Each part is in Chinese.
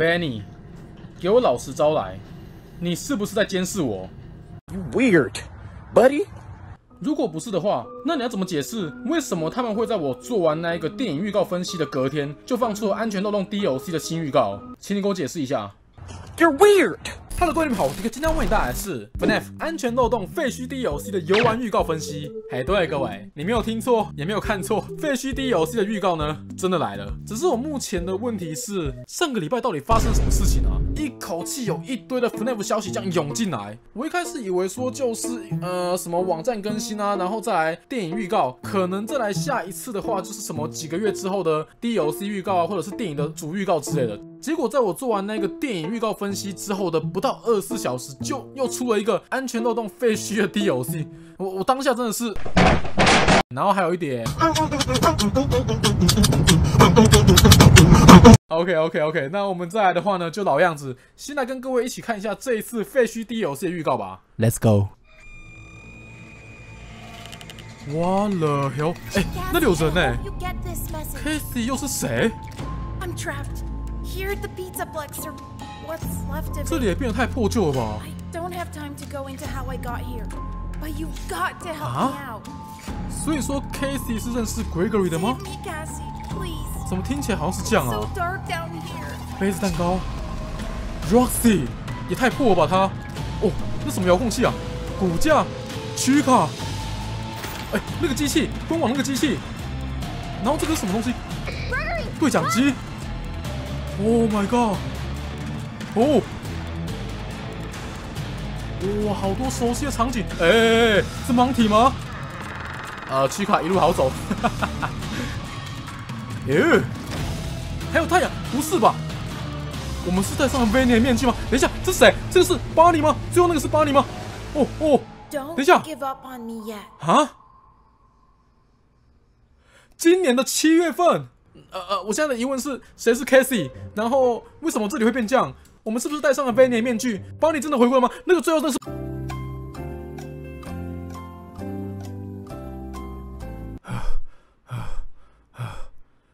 Benny，给我老实招来，你是不是在监视我？You weird, buddy。如果不是的话，那你要怎么解释为什么他们会在我做完那一个电影预告分析的隔天就放出了安全漏洞 DLC 的新预告？请你给我解释一下。You're weird。哈喽，各位朋友，这个今天为你带来的是 FNAF 安全漏洞废墟 DLC 的游玩预告分析。嘿，对，各位，你没有听错，也没有看错，废墟 DLC 的预告呢，真的来了。只是我目前的问题是，上个礼拜到底发生什么事情啊？一口气有一堆的 FNAF 消息这样涌进来。我一开始以为说就是呃什么网站更新啊，然后再来电影预告，可能再来下一次的话就是什么几个月之后的 DLC 预告啊，或者是电影的主预告之类的。结果在我做完那个电影预告分析之后的不到二十四小时，就又出了一个安全漏洞废墟的 DLC。我我当下真的是，然后还有一点，OK OK OK，那我们再来的话呢，就老样子，先来跟各位一起看一下这一次废墟 DLC 的预告吧。Let's go。哇了哟，哎，那里有人呢？Casey 又是谁？这里也变得太破旧了吧？I don't have time to go into how I got here，but you got to help me out。所以说 Casey 是认识 Gregory 的吗？怎么听起来好像是这样啊？杯子蛋糕，Roxy 也太破了吧？他，哦，那什么遥控器啊？骨架，躯卡，哎，那个机器，官网那个机器，然后这个是什么东西？对讲机。Oh my god！哦，哇，好多熟悉的场景。哎，是盲体吗？呃，奇卡一路好走。哈哈哈。耶，还有太阳？不是吧？我们是戴上了 v a n i 的面具吗？等一下，这是谁？这个是巴黎吗？最后那个是巴黎吗？哦哦，等一下。啊？今年的七月份。呃呃，我现在的疑问是，谁是 Casey？然后为什么这里会变这样？我们是不是戴上了 v a n y 面具？巴尼真的回归了吗？那个最后的是……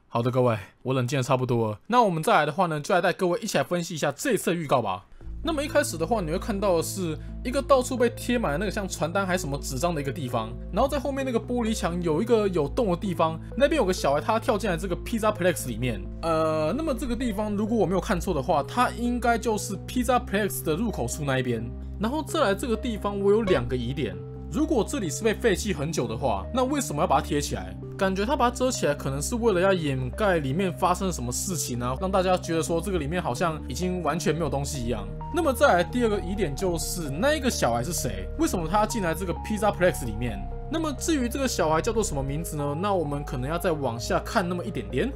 好的，各位，我冷静的差不多了。那我们再来的话呢，就来带各位一起来分析一下这次预告吧。那么一开始的话，你会看到的是一个到处被贴满了那个像传单还什么纸张的一个地方，然后在后面那个玻璃墙有一个有洞的地方，那边有个小孩，他跳进来这个 Pizza Plex 里面。呃，那么这个地方如果我没有看错的话，它应该就是 Pizza Plex 的入口处那一边。然后再来这个地方，我有两个疑点。如果这里是被废弃很久的话，那为什么要把它贴起来？感觉他把它遮起来，可能是为了要掩盖里面发生了什么事情呢？让大家觉得说这个里面好像已经完全没有东西一样。那么再来第二个疑点就是，那一个小孩是谁？为什么他要进来这个 Pizza Plex 里面？那么至于这个小孩叫做什么名字呢？那我们可能要再往下看那么一点点。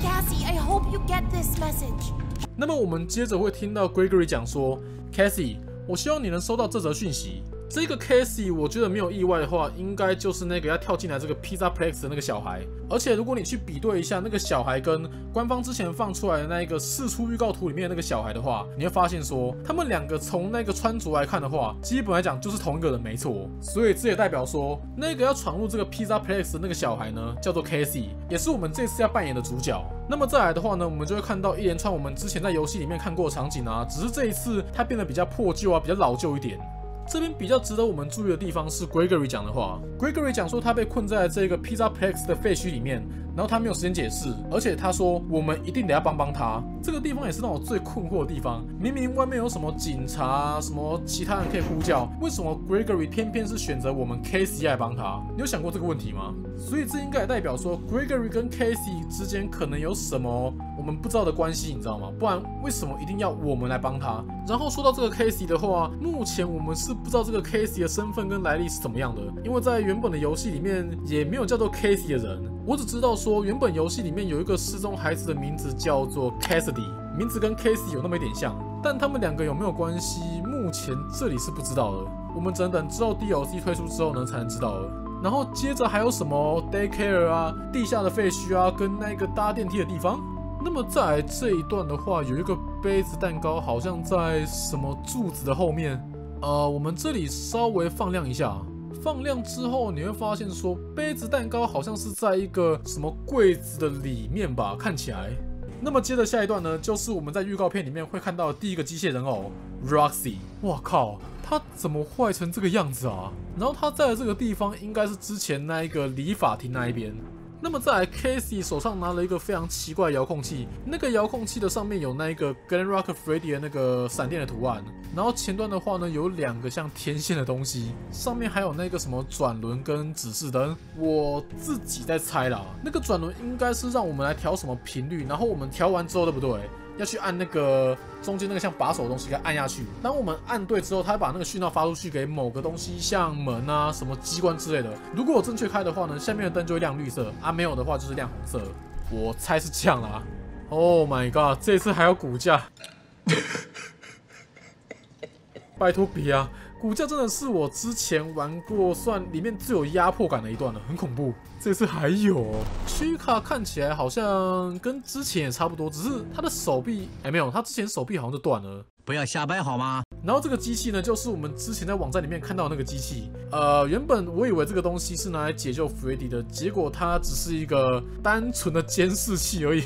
Cassie，I hope you get this message。那么我们接着会听到 Gregory 讲说，Cassie，我希望你能收到这则讯息。这个 Casey，我觉得没有意外的话，应该就是那个要跳进来这个 Pizza Plex 的那个小孩。而且如果你去比对一下那个小孩跟官方之前放出来的那一个试出预告图里面的那个小孩的话，你会发现说，他们两个从那个穿着来看的话，基本来讲就是同一个人，没错。所以这也代表说，那个要闯入这个 Pizza Plex 的那个小孩呢，叫做 Casey，也是我们这次要扮演的主角。那么再来的话呢，我们就会看到一连串我们之前在游戏里面看过的场景啊，只是这一次它变得比较破旧啊，比较老旧一点。这边比较值得我们注意的地方是 Gregory 讲的话。Gregory 讲说他被困在这个 Pizza Plex 的废墟里面，然后他没有时间解释，而且他说我们一定得要帮帮他。这个地方也是让我最困惑的地方。明明外面有什么警察、什么其他人可以呼叫，为什么 Gregory 偏偏是选择我们 Casey 来帮他？你有想过这个问题吗？所以这应该也代表说 Gregory 跟 Casey 之间可能有什么我们不知道的关系，你知道吗？不然为什么一定要我们来帮他？然后说到这个 Casey 的话，目前我们是。不知道这个 Casey 的身份跟来历是怎么样的，因为在原本的游戏里面也没有叫做 Casey 的人。我只知道说原本游戏里面有一个失踪孩子的名字叫做 Cassidy，名字跟 Casey 有那么一点像，但他们两个有没有关系，目前这里是不知道的。我们等等之后 DLC 推出之后呢才能知道了。然后接着还有什么 Daycare 啊，地下的废墟啊，跟那个搭电梯的地方。那么在这一段的话，有一个杯子蛋糕，好像在什么柱子的后面。呃，我们这里稍微放亮一下，放亮之后你会发现说，杯子蛋糕好像是在一个什么柜子的里面吧？看起来，那么接着下一段呢，就是我们在预告片里面会看到的第一个机械人偶 Roxy。哇靠，它怎么坏成这个样子啊？然后它在的这个地方应该是之前那一个理发厅那一边。那么在，Casey 手上拿了一个非常奇怪遥控器，那个遥控器的上面有那一个 Glen Rock Freddy 的那个闪电的图案，然后前端的话呢有两个像天线的东西，上面还有那个什么转轮跟指示灯。我自己在猜啦，那个转轮应该是让我们来调什么频率，然后我们调完之后，对不对？要去按那个中间那个像把手的东西，给按下去。当我们按对之后，它会把那个讯号发出去给某个东西，像门啊、什么机关之类的。如果我正确开的话呢，下面的灯就会亮绿色啊；没有的话就是亮红色。我猜是这样啦。Oh my god！这次还有骨架，拜托别啊！骨架真的是我之前玩过算里面最有压迫感的一段了，很恐怖。这次还有，屈卡看起来好像跟之前也差不多，只是他的手臂哎没有，他之前手臂好像就断了。不要瞎掰好吗？然后这个机器呢，就是我们之前在网站里面看到的那个机器。呃，原本我以为这个东西是拿来解救 Freddy 的，结果它只是一个单纯的监视器而已。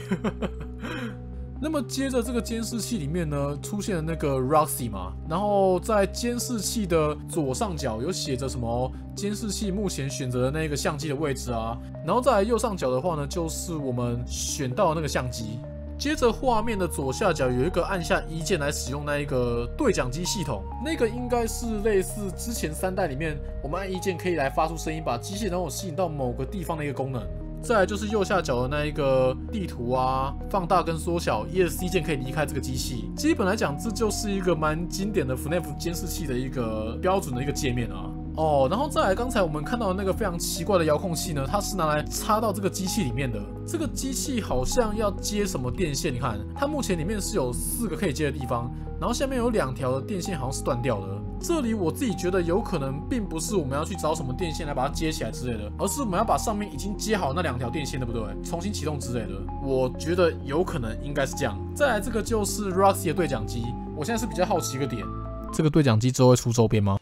那么接着这个监视器里面呢，出现了那个 Roxy 嘛，然后在监视器的左上角有写着什么监视器目前选择的那个相机的位置啊，然后在右上角的话呢，就是我们选到的那个相机。接着画面的左下角有一个按下一键来使用那一个对讲机系统，那个应该是类似之前三代里面我们按一键可以来发出声音，把机械人偶吸引到某个地方的一个功能。再来就是右下角的那一个地图啊，放大跟缩小，ESC 键可以离开这个机器。基本来讲，这就是一个蛮经典的 FNAF 监视器的一个标准的一个界面啊。哦，然后再来，刚才我们看到的那个非常奇怪的遥控器呢，它是拿来插到这个机器里面的。这个机器好像要接什么电线？你看，它目前里面是有四个可以接的地方，然后下面有两条的电线好像是断掉的。这里我自己觉得有可能并不是我们要去找什么电线来把它接起来之类的，而是我们要把上面已经接好那两条电线，对不对？重新启动之类的。我觉得有可能应该是这样。再来，这个就是 Roxy 的对讲机。我现在是比较好奇一个点，这个对讲机之后会出周边吗？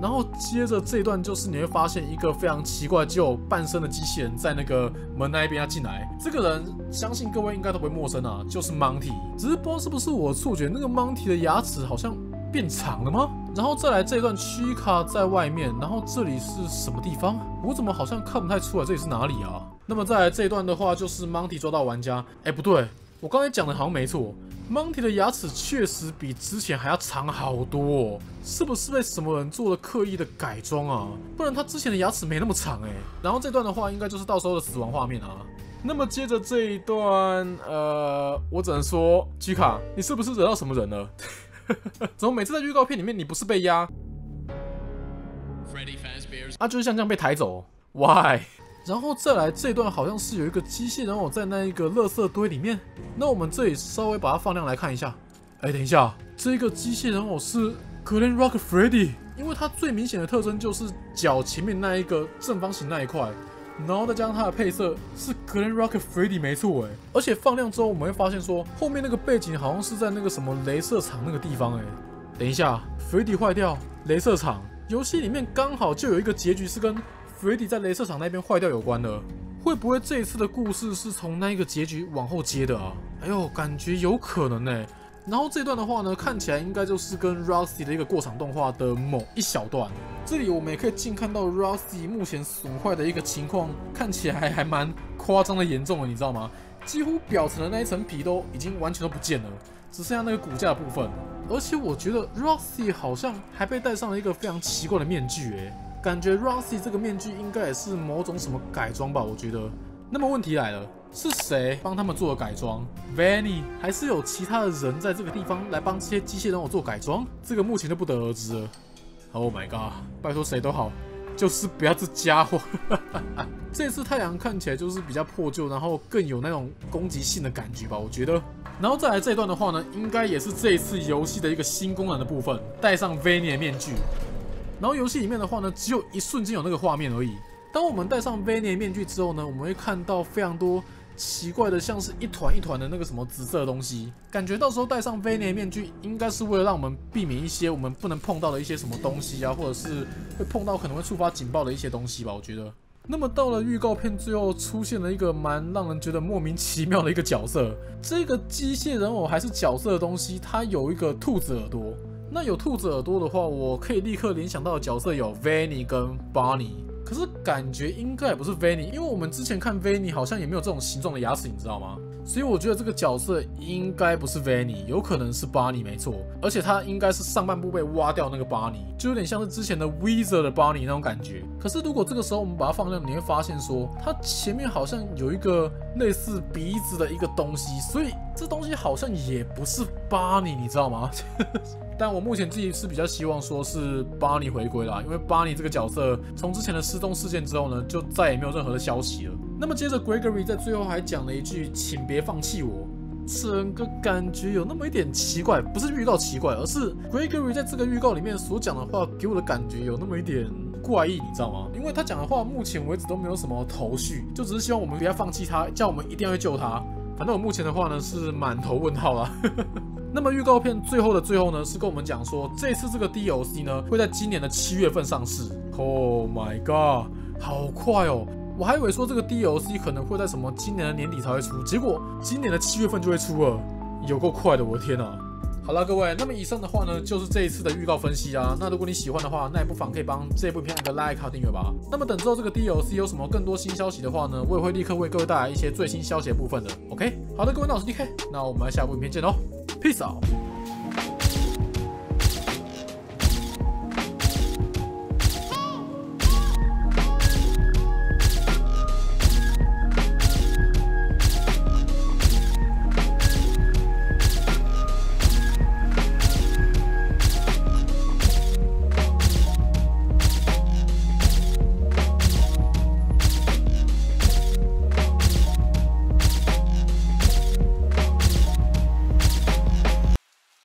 然后接着这一段就是你会发现一个非常奇怪，只有半身的机器人在那个门那一边要进来。这个人相信各位应该都不会陌生啊，就是 Monty。只是不知道是不是我的错觉，那个 Monty 的牙齿好像变长了吗？然后再来这一段区卡在外面，然后这里是什么地方？我怎么好像看不太出来这里是哪里啊？那么再来这一段的话，就是 Monty 抓到玩家。哎，不对，我刚才讲的好像没错。Monty 的牙齿确实比之前还要长好多，哦，是不是被什么人做了刻意的改装啊？不然他之前的牙齿没那么长哎。然后这段的话，应该就是到时候的死亡画面啊。那么接着这一段，呃，我只能说，吉卡，你是不是惹到什么人了？怎么每次在预告片里面你不是被压？啊，就是像这样被抬走？Why？然后再来这段好像是有一个机械人偶在那一个垃圾堆里面，那我们这里稍微把它放亮来看一下。哎，等一下，这个机械人偶是 Glen Rock Freddy，因为它最明显的特征就是脚前面那一个正方形那一块，然后再加上它的配色是 Glen Rock Freddy 没错哎，而且放亮之后我们会发现说后面那个背景好像是在那个什么镭射场那个地方哎，等一下，Freddy 坏掉，镭射场，游戏里面刚好就有一个结局是跟。Freddy 在镭射场那边坏掉有关的，会不会这一次的故事是从那一个结局往后接的啊？哎呦，感觉有可能呢。然后这段的话呢，看起来应该就是跟 Roxy 的一个过场动画的某一小段。这里我们也可以近看到 Roxy 目前损坏的一个情况，看起来还蛮夸张的严重了，你知道吗？几乎表层的那一层皮都已经完全都不见了，只剩下那个骨架的部分。而且我觉得 Roxy 好像还被戴上了一个非常奇怪的面具，哎。感觉 Roxy 这个面具应该也是某种什么改装吧？我觉得。那么问题来了，是谁帮他们做了改装？Vanny 还是有其他的人在这个地方来帮这些机械人偶做改装？这个目前就不得而知了。Oh my god！拜托谁都好，就是不要这家伙。这次太阳看起来就是比较破旧，然后更有那种攻击性的感觉吧？我觉得。然后再来这一段的话呢，应该也是这一次游戏的一个新功能的部分，戴上 Vanny 的面具。然后游戏里面的话呢，只有一瞬间有那个画面而已。当我们戴上 Vanny 面具之后呢，我们会看到非常多奇怪的，像是一团一团的那个什么紫色的东西。感觉到时候戴上 Vanny 面具，应该是为了让我们避免一些我们不能碰到的一些什么东西啊，或者是会碰到可能会触发警报的一些东西吧。我觉得。那么到了预告片最后，出现了一个蛮让人觉得莫名其妙的一个角色。这个机械人偶还是角色的东西，它有一个兔子耳朵。那有兔子耳朵的话，我可以立刻联想到的角色有 Vanny 跟 Barney。可是感觉应该也不是 Vanny，因为我们之前看 Vanny 好像也没有这种形状的牙齿，你知道吗？所以我觉得这个角色应该不是 Vanny，有可能是 Barney 没错，而且他应该是上半部被挖掉那个 Barney，就有点像是之前的 Weezer 的 Barney 那种感觉。可是如果这个时候我们把它放亮，你会发现说它前面好像有一个类似鼻子的一个东西，所以这东西好像也不是 Barney，你知道吗？但我目前自己是比较希望说是巴尼回归啦，因为巴尼这个角色从之前的失踪事件之后呢，就再也没有任何的消息了。那么接着 Gregory 在最后还讲了一句：“请别放弃我。”整个感觉有那么一点奇怪，不是预告奇怪，而是 Gregory 在这个预告里面所讲的话给我的感觉有那么一点怪异，你知道吗？因为他讲的话目前为止都没有什么头绪，就只是希望我们不要放弃他，叫我们一定要去救他。反正我目前的话呢是满头问号啦。那么预告片最后的最后呢，是跟我们讲说，这次这个 DLC 呢会在今年的七月份上市。Oh my god，好快哦！我还以为说这个 DLC 可能会在什么今年的年底才会出，结果今年的七月份就会出了，有够快的，我的天呐！好了，各位，那么以上的话呢，就是这一次的预告分析啊。那如果你喜欢的话，那也不妨可以帮这部片按个 like 和订阅吧。那么等之后这个 DLC 有什么更多新消息的话呢，我也会立刻为各位带来一些最新消息的部分的。OK，好的，各位，那我是 DK，那我们下部影片见喽。Peace out.